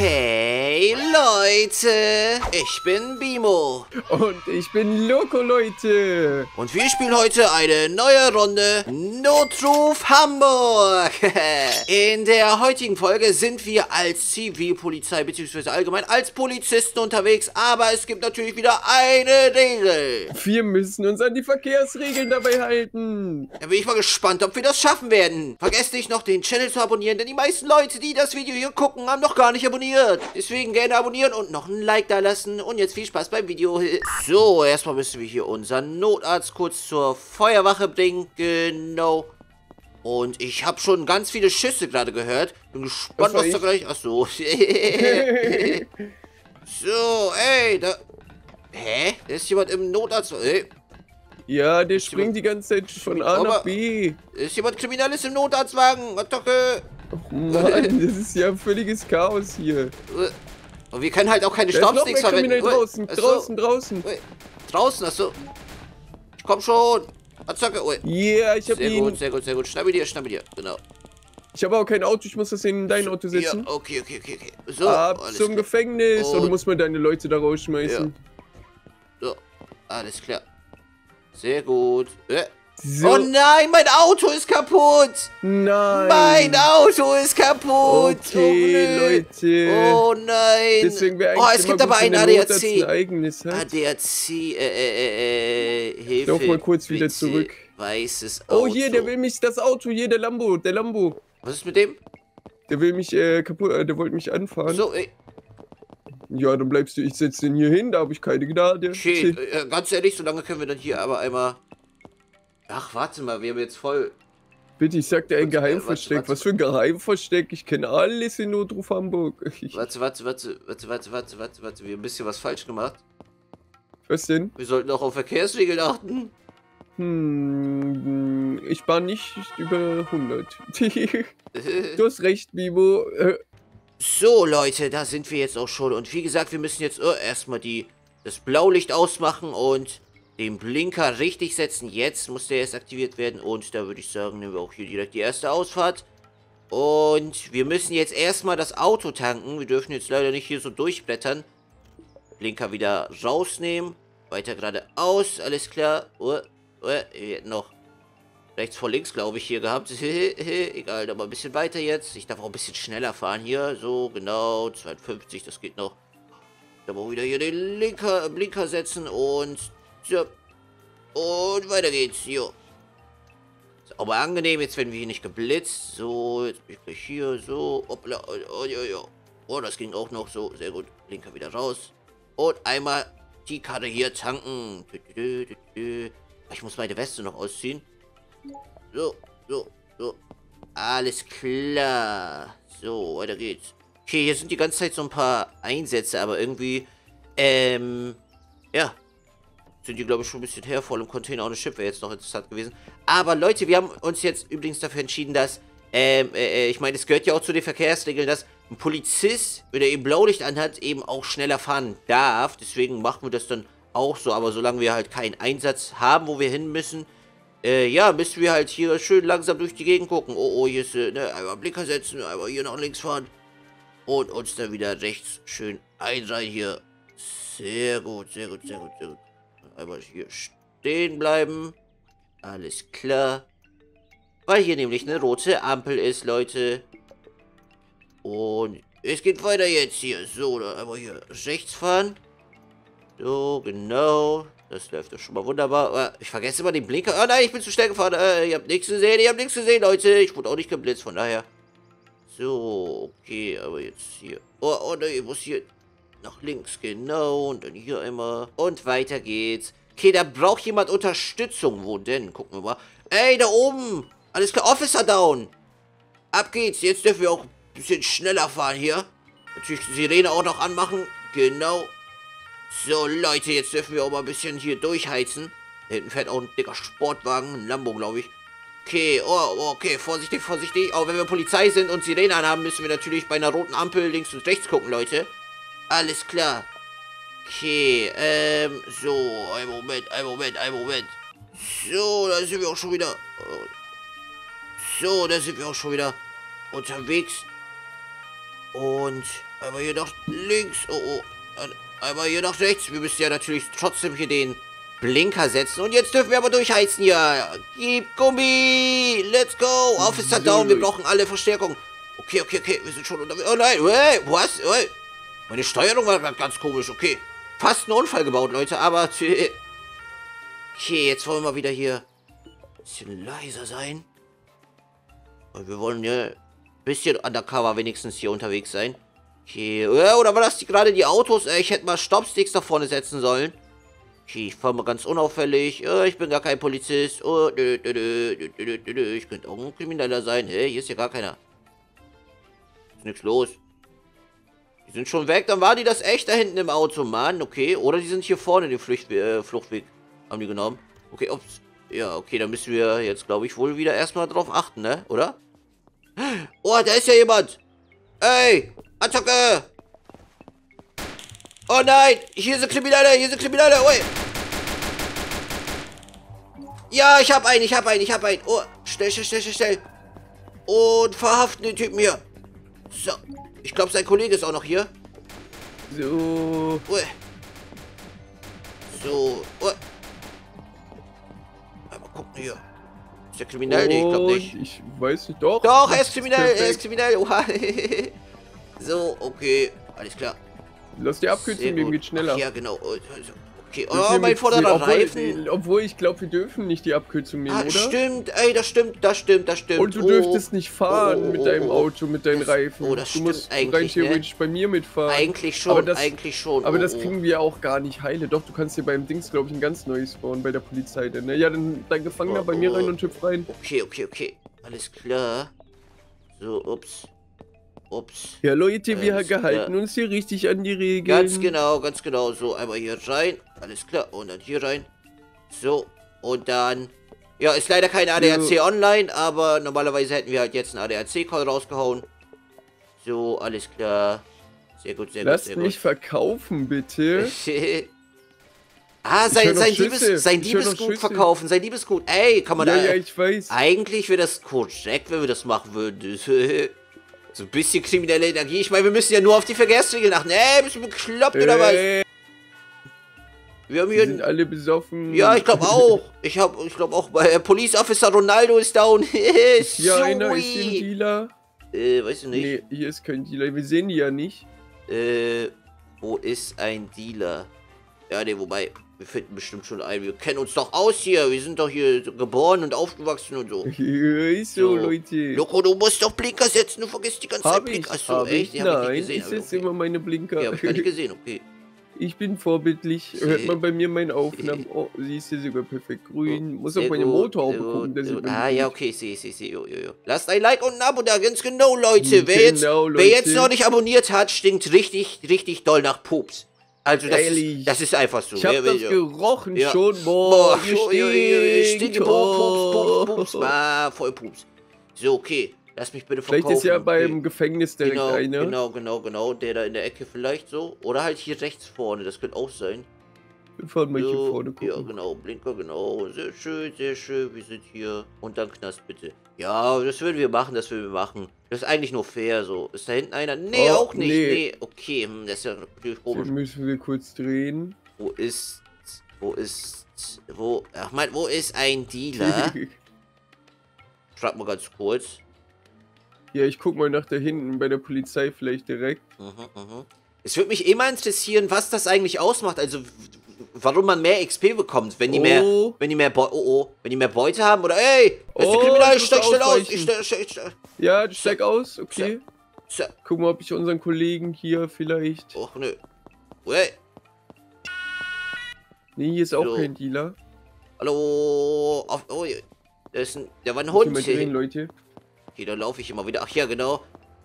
Hey Leute, ich bin Bimo. Und ich bin Loco, Leute. Und wir spielen heute eine neue Runde Notruf Hamburg. In der heutigen Folge sind wir als Zivilpolizei bzw. allgemein als Polizisten unterwegs, aber es gibt natürlich wieder eine Regel. Wir müssen uns an die Verkehrsregeln dabei halten. Da bin ich mal gespannt, ob wir das schaffen werden. Vergesst nicht noch den Channel zu abonnieren, denn die meisten Leute, die das Video hier gucken, haben noch gar nicht abonniert. Deswegen gerne abonnieren und noch ein Like da lassen. Und jetzt viel Spaß beim Video. So, erstmal müssen wir hier unseren Notarzt kurz zur Feuerwache bringen. Genau. Und ich habe schon ganz viele Schüsse gerade gehört. Bin gespannt, was da gleich... Ach so. so, ey, da... Hä? Da ist jemand im Notarzt... Ey. Ja, der springt die ganze Zeit von A nach B. Ist jemand Kriminelles im Notarztwagen? Attacke! Oh Mann, das ist ja völliges Chaos hier. Und wir können halt auch keine Staubsticks verwenden. draußen, Ui, draußen, draußen. Ui, draußen, achso. Ich komm schon. Attacke, ui. Yeah, ich hab sehr ihn. Sehr gut, sehr gut, sehr gut. Schnapp dir, schnapp dir, genau. Ich habe auch kein Auto, ich muss das in dein Auto setzen. Ja, okay, okay, okay, okay. So, Ab zum klar. Gefängnis. Und Oder muss man deine Leute da rausschmeißen? Ja. So, alles klar. Sehr gut. Äh. So. Oh nein, mein Auto ist kaputt. Nein. Mein Auto ist kaputt. Okay, oh, Leute. Oh nein. Deswegen oh, es gibt aber einen ADAC. Ein eigenes hat. ADAC, äh, äh, äh, Hilfe. Lauf mal kurz wieder zurück. Weißes Auto. Oh, hier, der will mich, das Auto, hier, der Lambo, der Lambo. Was ist mit dem? Der will mich, äh, kaputt, äh, der wollte mich anfahren. So, ey. Ja, dann bleibst du, ich setze den hier hin, da habe ich keine Gnade. Okay, äh, ganz ehrlich, so lange können wir dann hier aber einmal Ach, warte mal, wir haben jetzt voll... Bitte, ich sag dir ein Geheimversteck. Warte, warte, Was für ein Geheimversteck? Ich kenne alles in Notruf Hamburg. warte, warte, warte, warte, warte, warte, warte, warte. Wir haben ein bisschen was falsch gemacht. Was denn? Wir sollten auch auf Verkehrsregeln achten. Hm, ich war nicht über 100. du hast recht, Bibo. So, Leute, da sind wir jetzt auch schon. Und wie gesagt, wir müssen jetzt oh, erstmal die, das Blaulicht ausmachen und den Blinker richtig setzen. Jetzt muss der erst aktiviert werden. Und da würde ich sagen, nehmen wir auch hier direkt die erste Ausfahrt. Und wir müssen jetzt erstmal das Auto tanken. Wir dürfen jetzt leider nicht hier so durchblättern. Blinker wieder rausnehmen. Weiter geradeaus. Alles klar. Wir hätten noch rechts vor links, glaube ich, hier gehabt. Egal, aber ein bisschen weiter jetzt. Ich darf auch ein bisschen schneller fahren hier. So, genau. 52, das geht noch. Da wollen wir wieder hier den Linker, Blinker setzen und so. Und weiter geht's. Jo. Ist aber angenehm, jetzt werden wir hier nicht geblitzt. So, jetzt bin ich gleich hier. So. Hoppla. Oh, oh, oh, oh, das ging auch noch so. Sehr gut. Linker wieder raus. Und einmal die Karte hier tanken. Ich muss meine Weste noch ausziehen. So, so, so. Alles klar. So, weiter geht's. Okay, hier sind die ganze Zeit so ein paar Einsätze, aber irgendwie, ähm, ja, sind die, glaube ich, schon ein bisschen her. Voll im Container ohne Schiff wäre jetzt noch interessant gewesen. Aber Leute, wir haben uns jetzt übrigens dafür entschieden, dass, ähm, äh, äh, ich meine, es gehört ja auch zu den Verkehrsregeln, dass ein Polizist, wenn er eben Blaulicht anhat, eben auch schneller fahren darf. Deswegen machen wir das dann auch so. Aber solange wir halt keinen Einsatz haben, wo wir hin müssen, äh, ja, müssen wir halt hier schön langsam durch die Gegend gucken. Oh, oh, hier ist, äh, ne, einmal Blicker setzen, einmal hier nach links fahren. Und uns dann wieder rechts schön einreihen hier. Sehr gut, sehr gut, sehr gut, sehr gut. Einmal hier stehen bleiben. Alles klar. Weil hier nämlich eine rote Ampel ist, Leute. Und es geht weiter jetzt hier. So, dann einmal hier rechts fahren. So, genau. Das läuft doch schon mal wunderbar. Ah, ich vergesse immer den Blinker. Oh nein, ich bin zu schnell gefahren. Äh, ihr habt nichts gesehen, ihr habt nichts gesehen, Leute. Ich wurde auch nicht geblitzt, von daher. So, okay, aber jetzt hier. Oh, oh nein, ich muss hier nach links, genau. Und dann hier einmal. Und weiter geht's. Okay, da braucht jemand Unterstützung. Wo denn? Gucken wir mal. Ey, da oben. Alles klar, Officer down. Ab geht's. Jetzt dürfen wir auch ein bisschen schneller fahren hier. Natürlich die Sirene auch noch anmachen. Genau. So, Leute, jetzt dürfen wir auch mal ein bisschen hier durchheizen. Da hinten fährt auch ein dicker Sportwagen. Ein Lambo, glaube ich. Okay, oh, oh, okay, vorsichtig, vorsichtig. Auch wenn wir Polizei sind und Sirene anhaben, müssen wir natürlich bei einer roten Ampel links und rechts gucken, Leute. Alles klar. Okay, ähm, so, ein Moment, ein Moment, ein Moment. So, da sind wir auch schon wieder. So, da sind wir auch schon wieder unterwegs. Und einmal hier nach links. Oh, oh. Einmal hier nach rechts. Wir müssen ja natürlich trotzdem hier den Blinker setzen. Und jetzt dürfen wir aber durchheizen hier. Gib Gummi. Let's go. Officer down. Wir brauchen alle Verstärkung. Okay, okay, okay. Wir sind schon unterwegs. Oh nein. Hey, was? Hey. Meine Steuerung war gerade ganz komisch. Okay. Fast einen Unfall gebaut, Leute. Aber... Okay, jetzt wollen wir wieder hier ein bisschen leiser sein. Und wir wollen ja ein bisschen undercover wenigstens hier unterwegs sein. Okay, oder war das die, gerade die Autos? Ich hätte mal Stoppsticks da vorne setzen sollen. Okay, ich fahre mal ganz unauffällig. Ich bin gar kein Polizist. Dö, ich könnte auch ein Krimineller sein. Hey, hier ist ja gar keiner. Ist nichts los. Die sind schon weg. Dann waren die das echt da hinten im Auto, Mann. Okay, oder die sind hier vorne den Flucht, äh, Fluchtweg. Haben die genommen. Okay, ups. Ja, okay, dann müssen wir jetzt, glaube ich, wohl wieder erstmal drauf achten, ne? Oder? Oh, da ist ja jemand. Ey, Attacke. Oh nein, hier ist ein Krimineller, hier ist ein Krimineller. Ui. Ja, ich hab einen, ich hab einen, ich hab einen. Oh, schnell, schnell, schnell, schnell. Und verhaften den Typen hier. So, ich glaube, sein Kollege ist auch noch hier. So. Ui. So. Ui gucken hier. Ist der kriminell? Nee, ich glaube nicht. Ich weiß nicht, doch. Doch, er ist kriminell, er ist kriminell. so, okay. Alles klar. Lass die Abkürzung nehmen, geht schneller. Ach, ja, genau. Okay, oh, mein vorderer obwohl, Reifen. Obwohl ich glaube, wir dürfen nicht die Abkürzung nehmen, ah, oder? Stimmt, ey, das stimmt, das stimmt, das stimmt. Und du oh. dürftest nicht fahren oh, mit deinem Auto, mit deinen das, Reifen. Oh, das du stimmt musst eigentlich, rein theoretisch ne? bei mir mitfahren. Eigentlich schon, aber das, eigentlich schon. Aber das kriegen wir auch gar nicht heile. Doch, du kannst dir beim Dings, glaube ich, ein ganz neues bauen bei der Polizei. Denn, ne? Ja, dann dein Gefangener bei mir rein und hüpf rein. Okay, okay, okay. Alles klar. So, ups. Ups. Ja, Leute, wir gehalten uns hier richtig an die Regeln. Ganz genau, ganz genau. So, einmal hier rein. Alles klar. Und dann hier rein. So. Und dann... Ja, ist leider kein ADAC so. online, aber normalerweise hätten wir halt jetzt einen ADAC-Call rausgehauen. So, alles klar. Sehr gut, sehr Lass gut, sehr gut. Lass mich verkaufen, bitte. ah, sein, sein, Liebes, sein Liebesgut verkaufen, sein Liebesgut. Ey, kann man ja, da... Ja, ich weiß. Eigentlich wäre das korrekt, wenn wir das machen würden. So ein bisschen kriminelle Energie. Ich meine, wir müssen ja nur auf die Verkehrsregeln achten. Ey, bist du bekloppt äh, oder was? Wir haben hier. sind alle besoffen. Ja, ich glaube auch. Ich habe, ich glaube auch, bei Police Officer Ronaldo ist down. ja, einer ist ein Dealer. Äh, weißt du nicht? Nee, hier ist kein Dealer. Wir sehen die ja nicht. Äh, wo ist ein Dealer? Ja, nee, wobei, wir finden bestimmt schon einen. Wir kennen uns doch aus hier. Wir sind doch hier geboren und aufgewachsen und so. ist so, so, Leute. Loco, du musst doch Blinker setzen. Du vergisst die ganze Zeit Blinker. Achso, echt? Ich? Nein, ich, ich setze okay. immer meine Blinker. Ja, hab ich gar nicht gesehen, okay. Ich bin vorbildlich. Hört man bei mir meine Aufnahmen. Oh, sie ist hier sogar perfekt grün. Oh, Muss auf meine Motorhaube gucken. Ah, ja, okay, sehe, sehe, sehe. Jo, jo, jo. Lasst ein Like und ein Abo da, ganz genau, Leute. Wer, jetzt, Leute. wer jetzt noch nicht abonniert hat, stinkt richtig, richtig doll nach Pups. Also das, ist, das ist einfach so. Ich hab das gerochen ja. schon. Boah, Boah stinkt. Stinkt. Pups, Pups, Pups. Ah, voll Pups. So, okay. Lass mich bitte verkaufen. Vielleicht ist ja beim okay. Gefängnis direkt genau, einer. Genau, genau, genau. Der da in der Ecke vielleicht so. Oder halt hier rechts vorne. Das könnte auch sein. Wir fahren mal so, hier vorne gucken. Ja, genau. Blinker, genau. Sehr schön, sehr schön. Wir sind hier. Und dann Knast bitte. Ja, das würden wir machen, das würden wir machen. Das ist eigentlich nur fair so. Ist da hinten einer? Nee, oh, auch nicht. Nee. nee. Okay, hm, das ist ja natürlich komisch. Dann müssen wir kurz drehen. Wo ist... Wo ist... Wo... Ach mein, wo ist ein Dealer? Schreib mal ganz kurz. Ja, ich guck mal nach da hinten bei der Polizei vielleicht direkt. Mhm, mhm. Es würde mich immer interessieren, was das eigentlich ausmacht. Also, warum man mehr XP bekommt, wenn die oh. mehr, wenn die mehr, Be oh, oh, wenn die mehr Beute haben oder, ey, ist oh, Kriminal, ich steig schnell aus, ich steig, steig, steig. Ja, du steig aus, okay. So. Gucken wir, ob ich unseren Kollegen hier vielleicht. Och, nö. Ui. Nee, hier ist auch so. kein Dealer. Hallo, auf, oh, der, ist ein, der war ein Hund. Mal drehen, Leute. Okay, da laufe ich immer wieder. Ach ja, genau.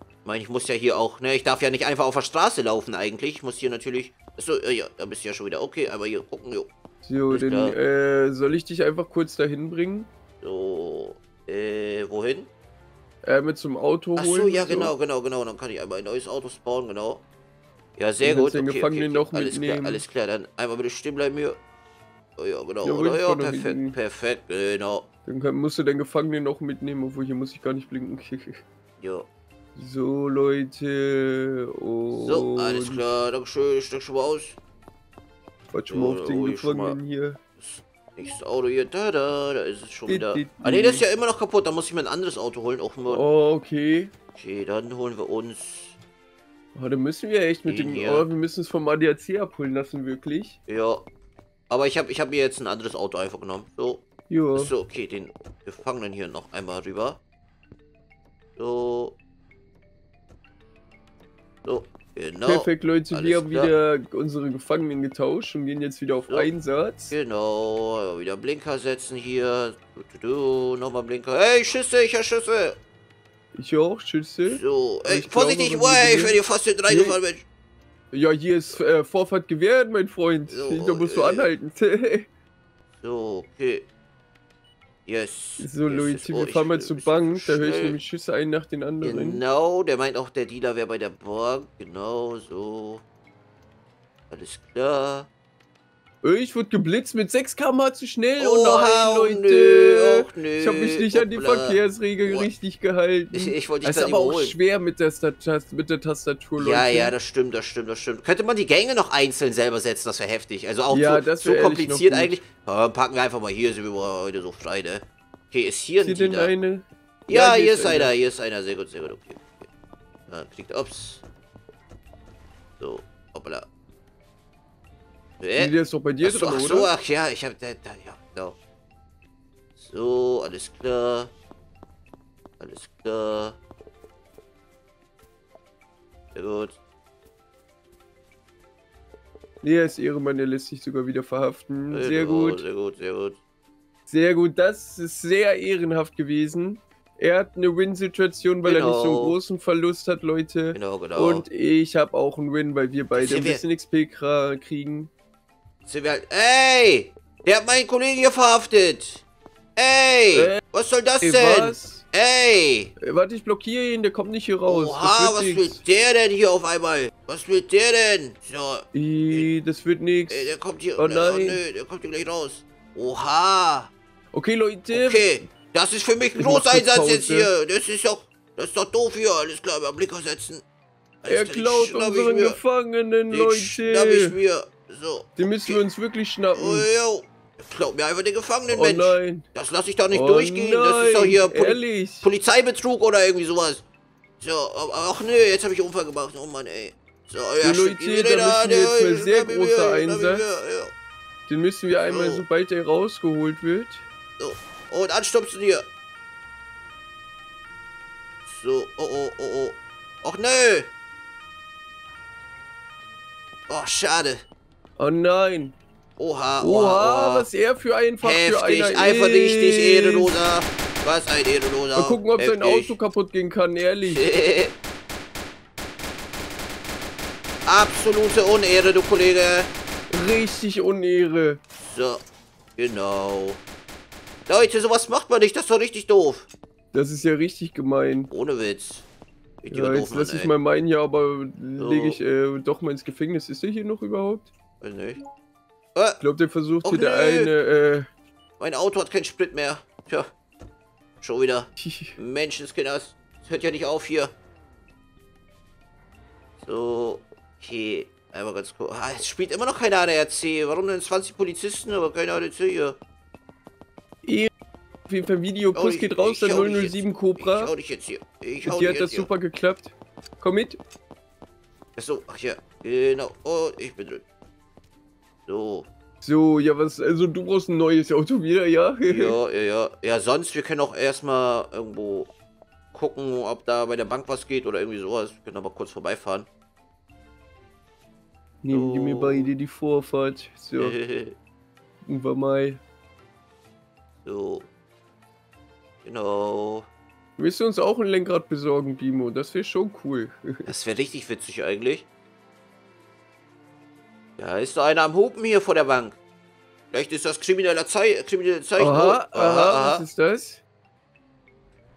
Ich meine, ich muss ja hier auch, ne, ich darf ja nicht einfach auf der Straße laufen eigentlich. Ich muss hier natürlich Achso, ja, da bist du ja schon wieder. Okay, aber hier gucken, jo. So, dann äh, soll ich dich einfach kurz dahin bringen? So, äh, wohin? Äh, mit zum Auto holen. Achso, ja, so. genau, genau, genau. Dann kann ich einmal ein neues Auto spawnen, genau. Ja, sehr gut. Den okay, Gefangenen okay, okay. noch alles mitnehmen. Klar, alles klar, dann einmal bitte stehen bleiben hier. Oh, ja, genau. Jawohl, ja, perfekt, perfekt, genau. Dann musst du den Gefangenen noch mitnehmen, obwohl hier muss ich gar nicht blinken. ja. So, Leute. Und So, alles klar, Dankeschön, ich steig schon mal aus. Quatsch mal auf den ich schon Gefangenen hier. Das nächste Auto hier, da, da, da ist es schon wieder. Ah ne, das ist ja immer noch kaputt, da muss ich mir ein anderes Auto holen, auch nur. Oh, okay. Okay, dann holen wir uns. Oh, da müssen wir echt mit Den dem. hier. Oh, wir müssen es vom ADAC abholen lassen, wirklich. Ja. Aber ich habe ich hab mir jetzt ein anderes Auto einfach genommen. So, Ja. so, okay, den Gefangenen hier noch einmal rüber. So. So, genau. Perfekt, Leute. alles Wir haben klar. wieder unsere Gefangenen getauscht und gehen jetzt wieder auf So. Einsatz. Genau, wieder Blinker setzen hier. Nochmal Blinker. Hey, Schüsse, ich hab Schüsse. Ich auch, Schüsse. So, ey, Ich vorsichtig, wir ich werde hier fast hinten reingefahren, Mensch. Ja, hier ist äh, Vorfahrt gewährt, mein Freund. So, da musst du äh, anhalten. So, okay. Yes. so, yes. Oh, wir fahren mal zur Bank. Da höre ich nämlich Schüsse ein nach den anderen. Genau, der meint auch, der Dealer wäre bei der Bank. Genau, so. Alles klar. Ich wurde geblitzt mit 6 km zu schnell. Oh nein, oh Leute. nö, och nö, ich habe mich nicht an die hoppla. Verkehrsregeln Boah. richtig gehalten. Ich, ich wollte dich ist dann aber auch schwer mit der, mit der Tastatur, Leute. Ja, ja, das stimmt, das stimmt, das stimmt. Könnte man die Gänge noch einzeln selber setzen, das wäre heftig. Also auch Ja, so, so kompliziert eigentlich. Ja, packen wir einfach mal hier, sind wir heute so frei, ne? Okay, ist hier Ist ein hier denn eine? Ja, hier ist einer, hier ist einer, sehr gut, sehr gut, okay. okay. Ja, klickt ups. So, hoppala. Äh? der ist doch bei dir Ach so, drin, ach so, ach ja, ich hab da, da, ja, genau. So, alles klar. Alles klar. Sehr gut. Nee, er ist Ehrenmann, der lässt sich sogar wieder verhaften. Sehr Genau, gut. Sehr gut, sehr gut. Sehr gut, das ist sehr ehrenhaft gewesen. Er hat eine Win-Situation, weil er nicht so einen Genau. großen Verlust hat, Leute. Genau, genau. Und ich habe auch einen Win, weil wir beide ein bisschen XP kriegen. Ey! Der hat meinen Kollegen hier verhaftet! Ey! Äh, was soll das Ey, denn? was? Ey! Äh, Warte, ich blockiere ihn, der kommt nicht hier raus. Oha, was wird will nix. der denn hier auf einmal? Was will der denn? So, Ih, Das wird nix. ey, der kommt hier. Oh Oh, nein. nö, der kommt hier gleich raus. Oha! Okay, Leute. Okay, das ist für mich ein Großeinsatz jetzt hier. Das ist doch. Das ist doch doof hier. Alles klar, wir Blicker setzen. Er Alles den klaut unseren. Gefangenen, Den schnapp ich Leute. mir. So. Den müssen wir uns wirklich schnappen. Oh. Klaut mir einfach den Gefangenen, Oh Mensch. nein. Das lasse ich doch nicht oh durchgehen. das ist doch nein, hier Poli. Polizeibetrug oder irgendwie sowas. So, aber- ach nö, jetzt habe ich Unfall gemacht. Oh Mann, ey. So, ja, stimmt, Leute, die da müssen wir jetzt mal sehr großer Einsatz. Den müssen wir einmal, So. sobald er rausgeholt wird. So, und anstupsen hier. So, oh, oh, oh, oh. Och nö. Oh, schade. Oh nein. Oha, oha, Oha, was er für einfach für Heftig, einer einfach ist. richtig ehrenloser. Was ein ehrenloser. Mal gucken, ob sein Heftig. Auto kaputt gehen kann, ehrlich. Absolute Unehre, du Kollege. Richtig Unehre. So, genau. Leute, sowas macht man nicht, das ist doch richtig doof. Das ist ja richtig gemein. Ohne Witz. Ja, jetzt lass Mann, ich mal meinen hier, aber lege ich äh, doch mal ins Gefängnis. Ist er hier noch überhaupt? Weiß nicht. Äh, Ich glaube, der versucht hier der eine, äh, mein Auto hat keinen Sprit mehr. Tja. Schon wieder. Menschenskinders. Das hört ja nicht auf hier. So. Okay. Einmal ganz kurz. Ah, es spielt immer noch keine ADAC. Warum denn 20 Polizisten, aber keine ADAC hier? auf jeden Fall Videokurs ich- geht raus, der hau dich jetzt. 007 Ich Cobra. hau dich jetzt hier. Ich hau hier hat das hier. super geklappt. Komm mit. Achso, ach ja. Genau. Oh, ich bin drin. So. So, ja, was, also du brauchst ein neues Auto wieder, ja? Ja, ja, ja. Ja, sonst, wir können auch erstmal irgendwo gucken, ob da bei der Bank was geht oder irgendwie sowas. Wir können aber kurz vorbeifahren. Nehmen die mir So. beide die Vorfahrt. So, wir mal. so. Genau. Willst du uns auch ein Lenkrad besorgen, Bimo? Das wäre schon cool. Das wäre richtig witzig eigentlich. Ja, ist doch einer am Hupen hier vor der Bank. Vielleicht ist das krimineller Zei kriminelle Zeichen. Aha, Oh, aha, was ist das?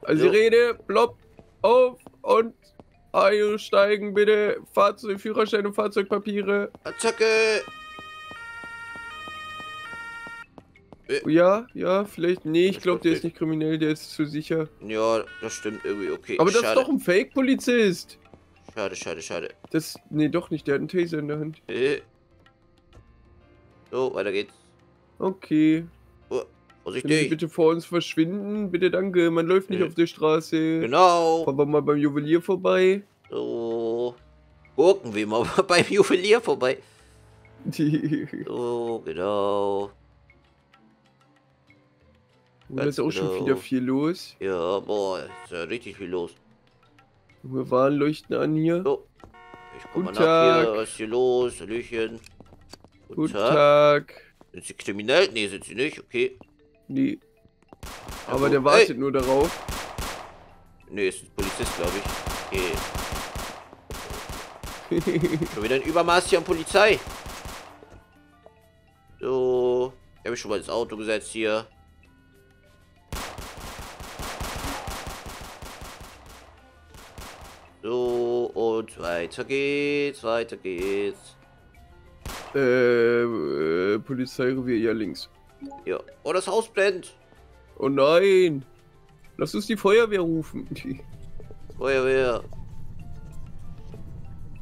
Also So. Rede, plopp, auf und einsteigen bitte. Fahrzeug, Führerschein und Fahrzeugpapiere. Attacke. Ja, ja, vielleicht. Nee, ich glaube, der ist nicht kriminell, der ist zu sicher. Ja, das stimmt irgendwie, okay. Aber das schade. ist doch ein Fake-Polizist. Schade, schade, schade. Das. Nee, doch nicht, der hat einen Taser in der Hand. Äh. So, weiter geht's. Okay. Oh, Können Sie vorsichtig. bitte vor uns verschwinden? Bitte danke, man läuft nicht Äh. auf der Straße. Genau. Fahren wir mal beim Juwelier vorbei. So. Gucken wir mal beim Juwelier vorbei. So, genau. da ist auch schon genau. wieder viel los. Ja, boah, ist ja richtig viel los. Wir Warnleuchten an hier. So. Ich guck mal Guten nach hier, Tag. was ist hier los? Hallöchen. Guten, Guten Tag. Tag. Sind Sie kriminell? Nee, sind Sie nicht. Okay. Nee. Aber der wartet nur darauf. Nee, ist ein Polizist, glaube ich. Okay. Schon wieder ein Übermaß hier an Polizei. So. Ich habe mich schon mal ins Auto gesetzt hier. So, und weiter geht's, weiter geht's. Äh, äh, Polizeirevier, ja links. Ja. Oh, das Haus brennt. Oh nein! Lass uns die Feuerwehr rufen. Feuerwehr.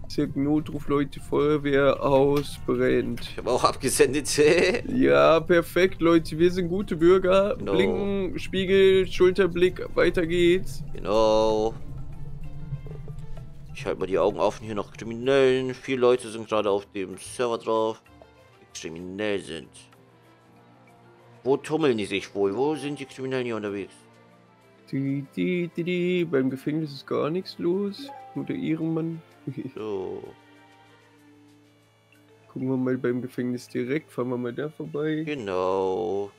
Zirk Notruf, Leute, Feuerwehr ausbrennt. Ich habe auch abgesendet. Ja, perfekt, Leute, wir sind gute Bürger. Genau. Blinken, Spiegel, Schulterblick, weiter geht's. genau. Ich halte mal die Augen offen hier noch Kriminellen. Viele Leute sind gerade auf dem Server drauf, die kriminell sind. Wo tummeln die sich wohl? Wo sind die Kriminellen hier unterwegs? Die, die, die, die. Beim Gefängnis ist gar nichts los. Nur der Ehrenmann. So. Gucken wir mal beim Gefängnis direkt. Fahren wir mal da vorbei. Genau.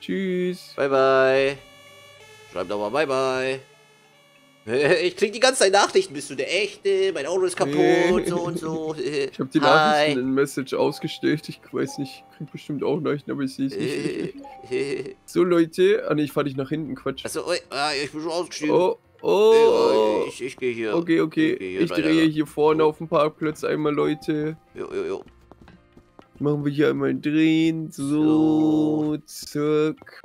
Tschüss. Bye bye. Schreib doch mal bye bye. Ich krieg die ganze Zeit Nachrichten. Bist du der Echte? Mein Auto ist kaputt. So und so. Ich habe die. Nachrichten in Message ausgestellt. Ich weiß nicht, ich krieg bestimmt auch Nachrichten, aber ich sehe es nicht. so, Leute. Ah, ne, ich fahr dich nach hinten. Quatsch. Achso, ah, ich bin schon ausgestiegen. Oh, oh. Ich, ich gehe hier. Okay, okay. Ich Ich drehe hier vorne So. auf dem Parkplatz einmal, Leute. Jo, jo, jo. Machen wir hier einmal Drehen. So, zack.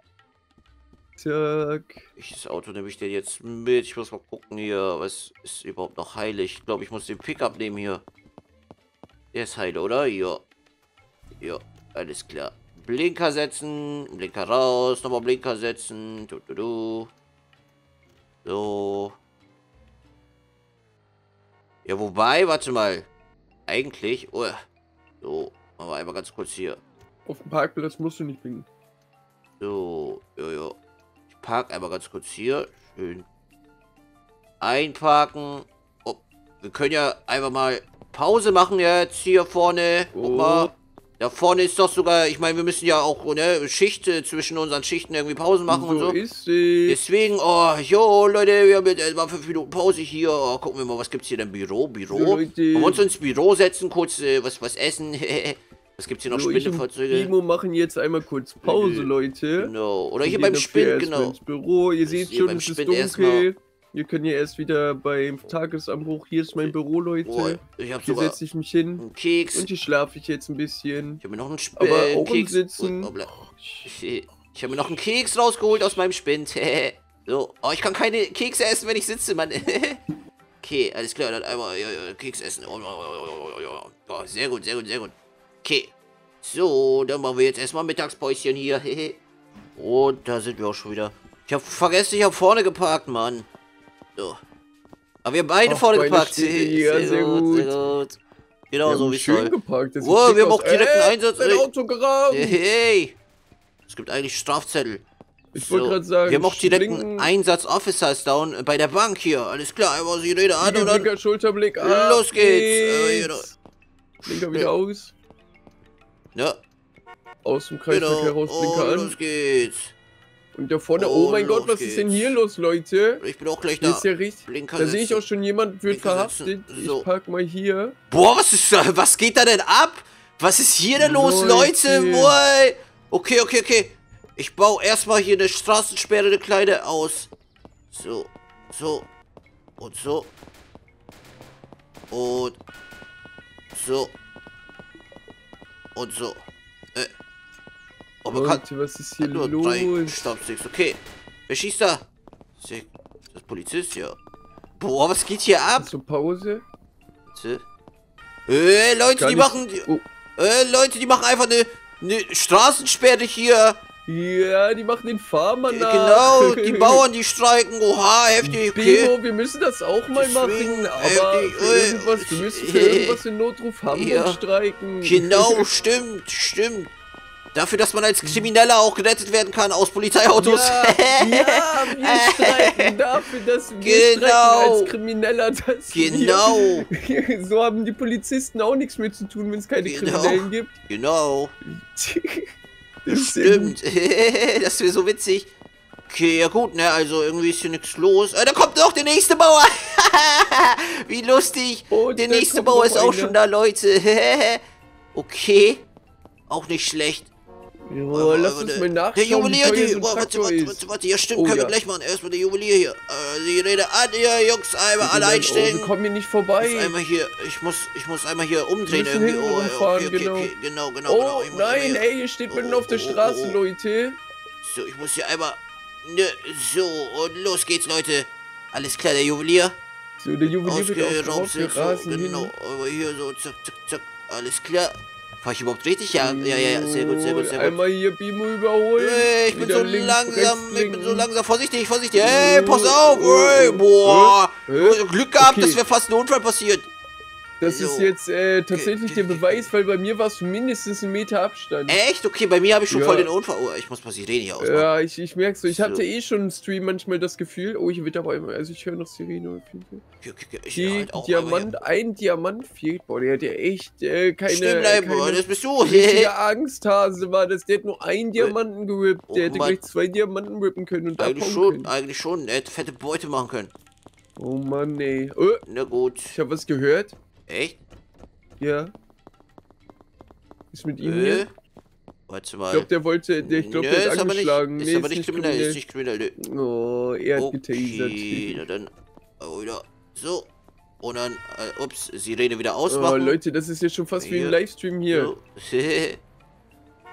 Zack. Welches Auto nehme ich denn jetzt mit? Ich muss mal gucken hier. Was ist überhaupt noch heilig? Ich glaube, ich muss den Pickup nehmen hier. Der ist heil, oder? Ja. Ja, alles klar. Blinker setzen. Blinker raus. Nochmal Blinker setzen. Du, du, du. So. Ja, wobei, warte mal. Eigentlich. Oh, so. Machen wir einmal ganz kurz hier. Auf dem Parkplatz musst du nicht blinken. So, ja, ja. Park einmal ganz kurz hier. Schön. Einparken. Oh, wir können ja einfach mal Pause machen jetzt hier vorne. Guck Oh. mal. Da vorne ist doch sogar, ich meine, wir müssen ja auch ne, Schicht äh, zwischen unseren Schichten irgendwie Pausen machen und so. ist es. Deswegen, oh, jo, Leute, wir haben jetzt erstmal fünf Minuten Pause hier. Oh, gucken wir mal, was gibt's hier denn? Büro, Büro. So. Wollen wir uns ins Büro setzen, kurz äh, was, was essen? was gibt's hier noch? So, Spindefahrzeuge? Timo machen jetzt einmal kurz Pause, Leute. Genau. Oder hier beim erstmal genau. Ins Büro. Ihr seht schon, es ist dunkel. erstmal. Wir können hier erst wieder beim Tagesanbruch. Hier ist mein Büro, Leute. Hab Hier setze ich mich hin. einen Keks. Und hier schlafe ich jetzt ein bisschen. Ich habe mir noch einen Sp Aber äh, auch Keks. Sitzen. Oh, ich ich habe mir noch einen Keks rausgeholt aus meinem Spind. so, oh, ich kann keine Kekse essen, wenn ich sitze, Mann. okay, alles klar, dann einmal ja, ja, Keks essen. Oh, oh, oh, oh, oh, oh. oh, sehr gut, sehr gut, sehr gut. Okay. So, dann machen wir jetzt erstmal Mittagspäuschen hier. Und da sind wir auch schon wieder. Ich habe vergessen, ich habe vorne geparkt, Mann. So. Aber wir haben beide Ach, vorne geparkt. hier, sehr gut. sehr gut. Genau Wir so wie schön soll. geparkt. das Wow, wir haben auch direkt einen Ey, Einsatz, Mein ey. Auto gerammt. Hey! Es gibt eigentlich Strafzettel. Ich wollte gerade sagen, Wir haben auch direkt einen Blinken- Einsatz-Officers down äh, bei der Bank hier. Alles klar, einmal die Rede an und dann. Schulterblick. Los geht's. Äh, genau. Blinker wieder aus. Ja, Aus dem genau. Kreisverkehr raus, Blinker Und an. los geht's. Und da vorne, Oh, oh mein Gott, was ist denn geht's. hier los, Leute? Ich bin auch gleich da. ist ja richtig. Blinker Da sehe ich auch schon, jemand wird Blinker verhaftet. So. Ich park mal hier. Boah, was ist da? Was geht da denn ab? Was ist hier denn los, Leute. Leute? Okay, okay, okay. Ich baue erstmal hier eine Straßensperre, eine kleine aus. So, so und so. Und so. Und so. Äh. Oh, kann, Leute, was ist hier nur drei los? Staubsticks. Okay. Wer schießt da? Das Polizist, ja. Boah, was geht hier ab? Du Pause? Warte. Äh, Leute, Gar die machen. Die, Oh. äh, Leute, die machen einfach eine, eine Straßensperre hier. Ja, die machen den Fahrmann nach. Genau, die Bauern, die streiken. Oha, heftig, okay. Bimo, wir müssen das auch mal Deswegen, machen, aber äh, irgendwas, wir müssen für äh, irgendwas den Notruf Hamburg ja. streiken. Genau, stimmt, stimmt. Dafür, dass man als Krimineller auch gerettet werden kann aus Polizeiautos. Ja, ja, wir streiken dafür, dass wir Genau. streiken als Krimineller. Dass Genau. Wir, so haben die Polizisten auch nichts mehr zu tun, wenn es keine Genau. Kriminellen gibt. genau, Das ist stimmt. das wäre so witzig. Okay, ja gut, ne, also irgendwie ist hier nichts los. Äh, da kommt noch der nächste Bauer. Wie lustig. Und der da nächste Bauer ist auch einer. schon da, Leute. okay. Auch nicht schlecht. Ja, lass uns mal nachschauen, Der Juwelier, die, oh, warte, warte, warte, warte, ja stimmt, Oh, können ja. wir gleich machen. Erstmal der Juwelier hier. Äh, die Rede an, ihr Jungs, einmal alle Oh, einstellen. wir kommen hier nicht Ich vorbei. muss einmal hier, ich muss, ich muss einmal hier umdrehen irgendwie. Oh, okay, okay, genau. okay, genau, genau, genau. Oh Ich einmal nein, hier- ey, ihr steht mitten Oh, auf der oh, oh, Straße, oh. Leute. So, ich muss hier einmal. Ne, so, und los geht's, Leute. Alles klar, der Juwelier. So, der Juwelier wird Ausgeraubt auf sind, wir so, rasen genau. Aber hier so, zack, zack, zack. Alles klar. Fahr ich überhaupt richtig? Ja, ja, ja, ja. Sehr gut, sehr gut, sehr gut. Einmal hier Bimo überholen. Ey, ich bin wieder so links, langsam, ich bin so langsam. Vorsichtig, vorsichtig. Ey, pass auf. Äh, Ey, boah. äh, äh. Glück gehabt, Okay. das wäre fast ein Unfall passiert. Das So. ist jetzt äh, tatsächlich der Beweis, weil bei mir warst du mindestens einen Meter Abstand. Echt? Okay, bei mir habe ich schon Ja. voll den Unfall. Oh, ich muss mal Sirene hier ausmachen. Ja, ich, ich merke so. Ich So. hatte eh schon im Stream manchmal das Gefühl, oh, hier wird aber immer, also ich höre noch Sirene. Okay, okay. Ich Die halt auch Diamant, ein Diamant fehlt. Boah, der hat ja echt äh, keine, Stehen bleiben, boah, das bist du. richtige Angsthase war das. Der hat nur einen Diamanten gerippt. Oh Der hätte Mann. gleich zwei Diamanten rippen können und eigentlich schon, können. eigentlich schon. Er hätte fette Beute machen können. Oh Mann, ey. Oh, Na gut. ich habe was gehört. Echt? Ja. Ist mit ihm Äh? hier? Warte Ich mal. glaube, der wollte, der, ich glaube, der ist aber nicht, angeschlagen. ist nee, aber nicht kriminell, ist nicht kriminell. Oh, er hat Okay, getasert. dann. Oh, wieder. So. Und dann, äh, ups, Sirene wieder Oh, ausmachen. Leute, das ist ja schon fast wie Hier. ein Livestream hier. So.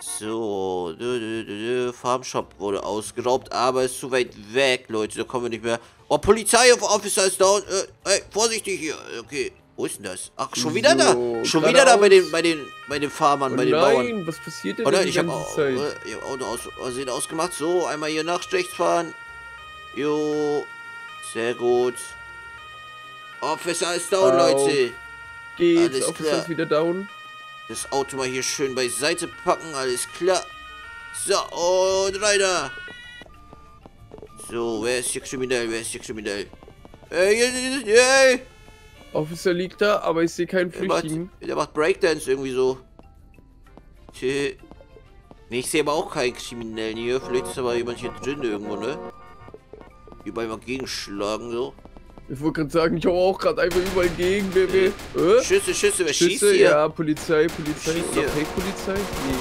so. Dö, dö, dö. Farmshop wurde ausgeraubt, aber ist zu weit weg, Leute. Da kommen wir nicht mehr. Oh, Polizei auf Officer ist down. Äh, ey, vorsichtig hier. Okay. Wo ist denn das? Ach, schon wieder da. So, Schon wieder da bei den, bei den, bei den Farmern, Oh bei den Bauern. nein, was passiert denn Oh da nein, ich habe ganze auch, Zeit? ich hab auch noch aus Versehen ausgemacht. So, einmal hier nach rechts fahren. Jo, sehr gut. Officer ist down, Au. Leute. Geht's, alles Officer klar. ist wieder down. Das Auto mal hier schön beiseite packen, alles klar. So, und rein So, wer ist hier kriminell? Wer ist hier kriminell? Ey, ey, ey. Officer liegt da, aber ich sehe keinen Der macht, Flüchtigen. der macht Breakdance irgendwie so. Tja. Nee, ich sehe aber auch keinen Kriminellen hier. Vielleicht ist aber jemand hier drin irgendwo, ne? Überall mal gegenschlagen, so. Ich wollte gerade sagen, ich hau auch gerade einfach überall gegen, Baby. Äh? Schüsse, Schüsse, wer schießt Schüsse, hier? ja, Polizei, Polizei. Schießt Oder. Fake-Polizei? Nee.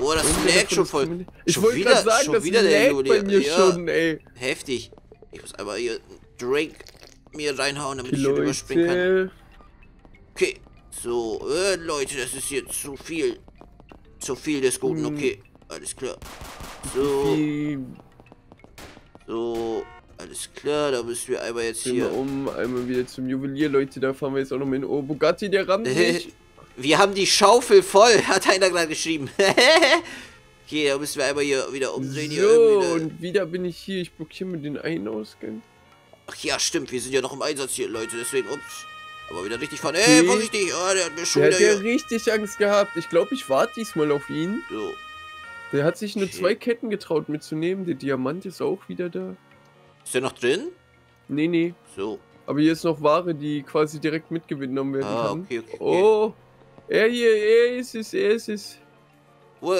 Oh, das lag schon voll. Ich Schon wollte wieder- gerade sagen, schon das wieder der lag Juwelier. bei mir Ja. schon, ey. Heftig. Ich muss einmal hier Drink mir reinhauen, damit Die ich hier überspringen kann. Leute. Okay. So, äh, Leute, das ist hier zu viel. Zu viel des Guten, Hm. okay. Alles klar. So, so. Alles klar, da müssen wir einmal jetzt hier. um, einmal wieder zum Juwelier, Leute, da fahren wir jetzt auch noch mal hin. Oh, Bugatti, der rammt mich. Wir haben die Schaufel voll, hat einer gerade geschrieben. okay, da müssen wir einmal hier wieder umdrehen. Hier So, ne? und wieder bin ich hier. Ich blockiere mir den einen Ausgang. Ach ja, stimmt, wir sind ja noch im Einsatz hier, Leute, deswegen, ups. Aber wieder richtig. Okay. Ey, vorsichtig, ah, der hat mir schon Der hat wieder ja hier. richtig Angst gehabt. Ich glaube, ich warte diesmal auf ihn. So, Der hat sich nur Okay. zwei Ketten getraut mitzunehmen. Der Diamant ist auch wieder da. ist der noch drin? Nee, nee. So. Aber hier ist noch Ware, die quasi direkt mitgenommen werden Ah, kann. okay, okay. okay. Oh, er hier, er ist es, er ist es. Wo?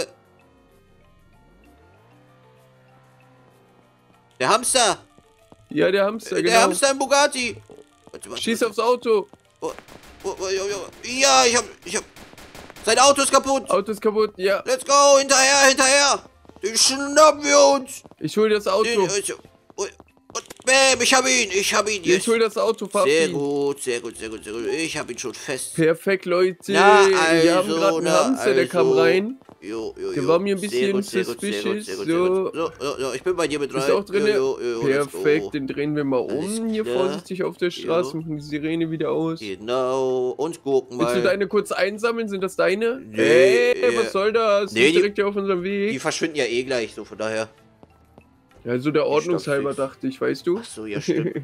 Der Hamster! Ja, der Hamster, der genau. Hamster im Bugatti! Warte, warte, Schieß aufs Auto. Oh, oh, oh, ja, ich hab, ich hab. Sein Auto ist kaputt! Auto ist kaputt. Ja, Let's go! Hinterher, hinterher! Den schnappen wir uns! ich hol das Den, Auto. also, und, und bam, ich hab ihn! Ich hab ihn jetzt! Ich hol das Auto, fahr Sehr gut, sehr gut, sehr gut, sehr gut. Ich hab ihn schon fest. Perfekt, Leute. Na, Wir haben also, gerade einen na, Hamster, der kam also. rein. Jo, jo, Der war mir ein bisschen gut, suspicious. sehr gut, sehr gut. So. So, so, so, ich bin bei dir mit rein. Ist auch drin? Perfekt, den drehen wir mal um. Hier vorsichtig auf der Straße, machen die Sirene wieder aus. Genau, und gucken Willst du mal. deine kurz einsammeln? Sind das deine? Nee, Hey, was soll das? nee, die- direkt hier auf unserem Die Weg. verschwinden ja eh gleich, so von daher. Ja, so der Ordnungshalber dachte ich, weißt du? Ach so, ja, stimmt.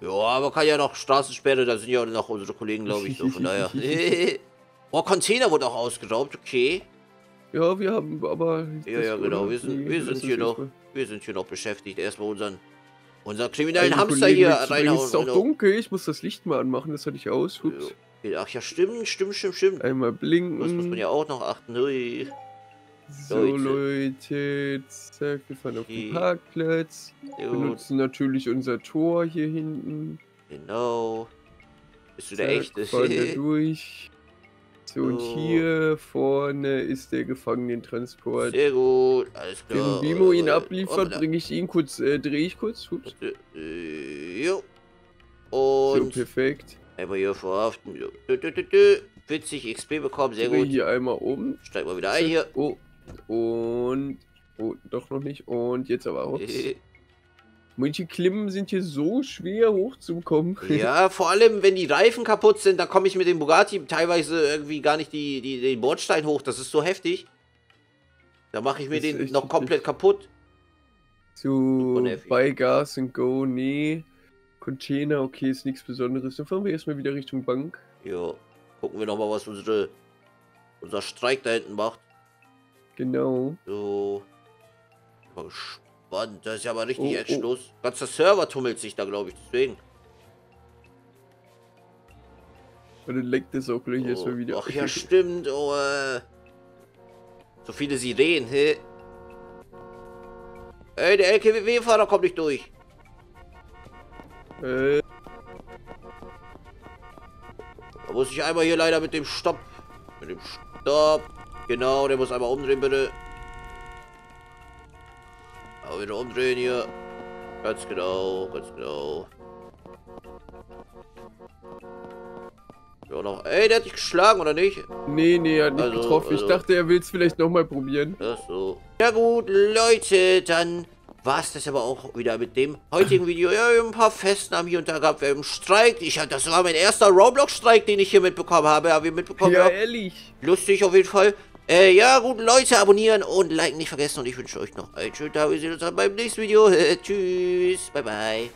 Ja, aber kann ja noch Straßensperre, da sind ja noch unsere Kollegen, glaube ich, so von daher. oh, Container wurde auch ausgeraubt, okay. Ja, wir haben aber... Ja, das- ja, genau, wir sind, wir sind hier noch, wir sind hier noch beschäftigt, erstmal unseren, unseren kriminellen Einen Hamster Kollegen hier reinhauen. Es ist auch genau. dunkel, ich muss das Licht mal anmachen, das hatte ich aus. Ups. Ach ja, stimmt, stimmt, stimmt, stimmt. Einmal Das blinken. muss man ja auch noch achten. Ui. So, Leute. Leute, zack, wir fahren auf den Parkplatz. Gut, Benutzen natürlich unser Tor hier hinten. genau. Bist du der Zack, Echte? fahren da durch. So, und So. hier vorne ist der Gefangenentransport. Sehr gut, alles klar. Wenn Bimo ihn abliefert, bringe ich ihn kurz, äh, drehe ich kurz. Ups. Äh, Jo. So, Und perfekt. einmal hier verhaften. Jo. Dü, dü, dü, dü. 40 XP bekommen, sehr gut. hier einmal um. Steig mal wieder ein hier. Oh, und... Oh, doch noch nicht. Und jetzt aber auch. Manche Klimmen sind hier so schwer hochzukommen. Ja, vor allem, wenn die Reifen kaputt sind, dann komme ich mit dem Bugatti teilweise irgendwie gar nicht die, die, den Bordstein hoch. Das ist so heftig. Da mache ich mir den noch komplett kaputt. So, bei Gas and Go, nee. Container, okay, ist nichts Besonderes. Dann fahren wir erstmal wieder Richtung Bank. Jo. Gucken wir nochmal, was unsere, unser Streik da hinten macht. Genau. So. Mal gespannt. Das ist ja aber richtig Oh, oh. actionlos. Ganzer Server tummelt sich da, glaube ich. Deswegen. Und dann leckt es auch gleich Oh, erstmal wieder. Ach ja, stimmt. Oh, äh. So viele Sirenen, hä? Ey, der LKW-Fahrer kommt nicht durch. äh, Da muss ich einmal hier leider mit dem Stopp. Mit dem Stopp. Genau, der muss einmal umdrehen, bitte. Wieder umdrehen hier. Ganz genau, ganz genau. Ja, noch. Ey, der hat dich geschlagen, oder nicht? nee, nee, er hat nicht Also, getroffen. also- Ich dachte, er will es vielleicht nochmal probieren. Ach so. Ja gut, Leute, dann war es das aber auch wieder mit dem heutigen Video. Ja, wir haben ein paar Festnahmen hier und da. Wir haben einen Streik. Ich, das war mein erster Roblox-Streik, den ich hier mitbekommen habe. Ja, wir mitbekommen. ja, Ja, ehrlich. lustig auf jeden Fall. Äh, ja, gut, Leute, abonnieren und liken nicht vergessen. Und ich wünsche euch noch einen schönen Tag. Wir sehen uns dann beim nächsten Video. Tschüss. Bye, bye.